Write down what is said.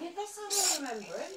Yeah, that's how I remember. It.